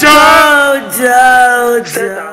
Jojo! Jojo!